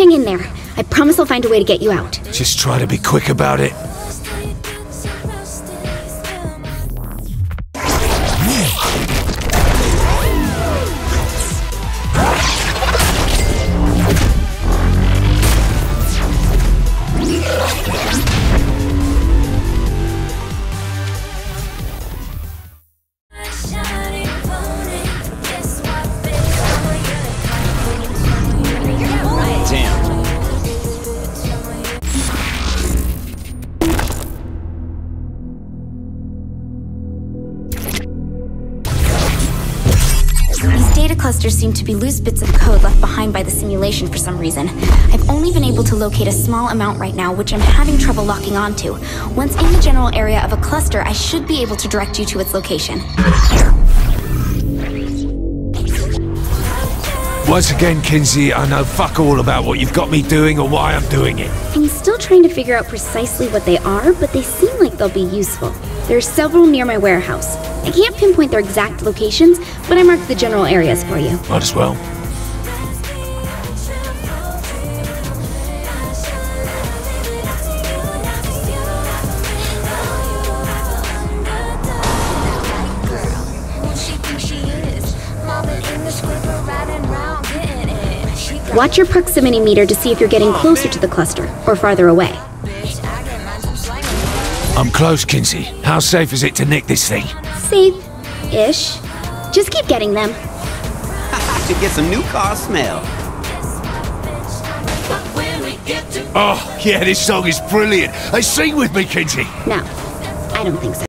hang in there. I promise I'll find a way to get you out. Just try to be quick about it. Data clusters seem to be loose bits of code left behind by the simulation for some reason. I've only been able to locate a small amount right now, which I'm having trouble locking onto. Once in the general area of a cluster, I should be able to direct you to its location. Once again, Kinzie, I know fuck all about what you've got me doing or why I'm doing it. I'm still trying to figure out precisely what they are, but they seem like they'll be useful. There are several near my warehouse. I can't pinpoint their exact locations, but I marked the general areas for you. Might as well. Watch your proximity meter to see if you're getting closer to the cluster or farther away. I'm close, Kinzie. How safe is it to nick this thing? Safe ish. Just keep getting them. I should get some new car smell. Oh, yeah, this song is brilliant. Hey, sing with me, Kinzie. No, I don't think so.